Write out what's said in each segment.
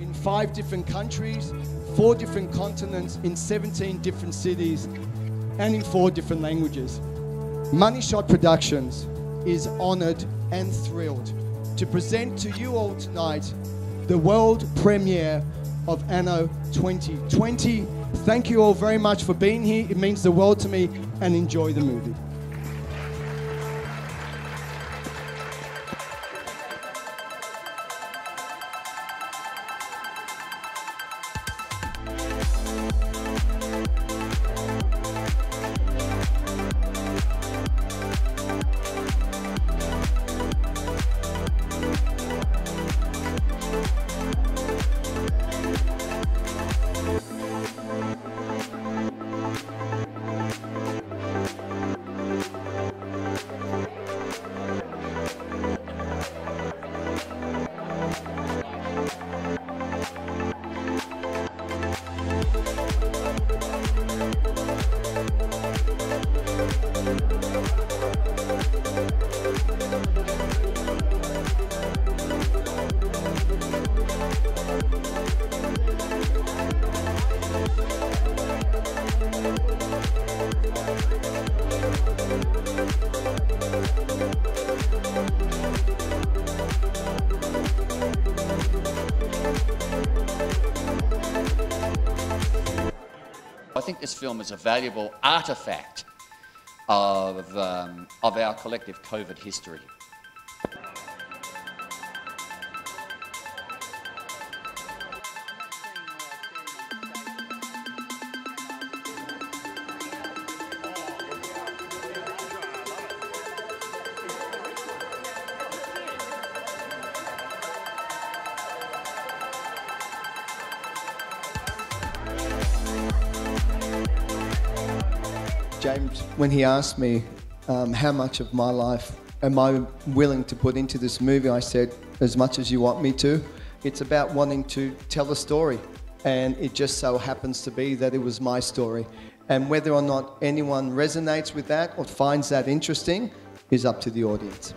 in five different countries, four different continents, in 17 different cities, and in four different languages. MoneyShot Productions is honored and thrilled to present to you all tonight the world premiere of Anno 2020. Thank you all very much for being here. It means the world to me and enjoy the movie. I think this film is a valuable artefact of, um, of our collective COVID history. James, when he asked me um, how much of my life am I willing to put into this movie, I said, as much as you want me to. It's about wanting to tell a story. And it just so happens to be that it was my story. And whether or not anyone resonates with that or finds that interesting is up to the audience.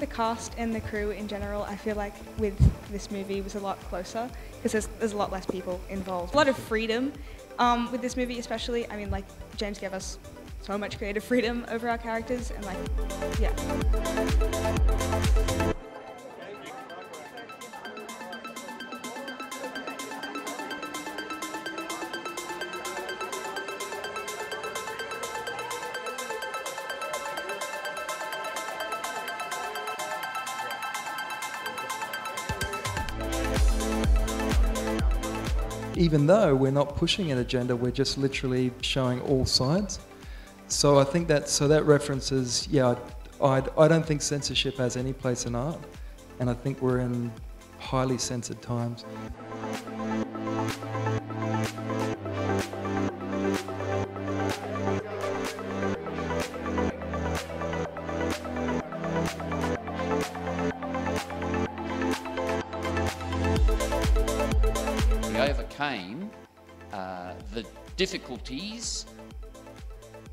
The cast and the crew in general, I feel like with this movie was a lot closer because there's, there's a lot less people involved. A lot of freedom um, with this movie, especially. I mean, like James gave us so much creative freedom over our characters, and like, yeah. Even though we're not pushing an agenda, we're just literally showing all sides. So I think that so that references, yeah, I, I don't think censorship has any place in art, and I think we're in highly censored times. Overcame uh, the difficulties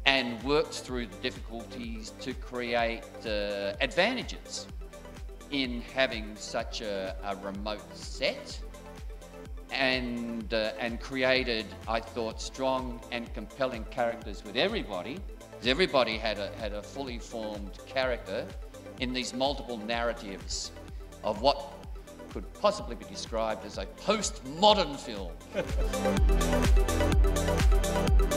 and worked through the difficulties to create uh, advantages in having such a, a remote set and, uh, and created, I thought, strong and compelling characters with everybody. Everybody had a, had a fully formed character in these multiple narratives of what could possibly be described as a postmodern film.